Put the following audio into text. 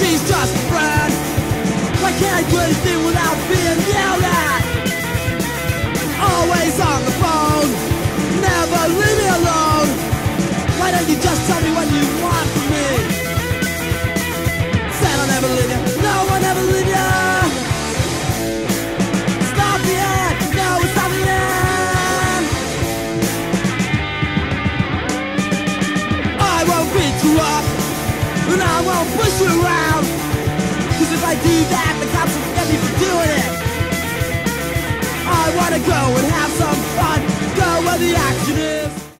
is just a friend. Why can't I do anything without being yelled at? Always on the phone, never leave me alone. Won't push you around. Cause if I do that, the cops will get me for doing it. I wanna go and have some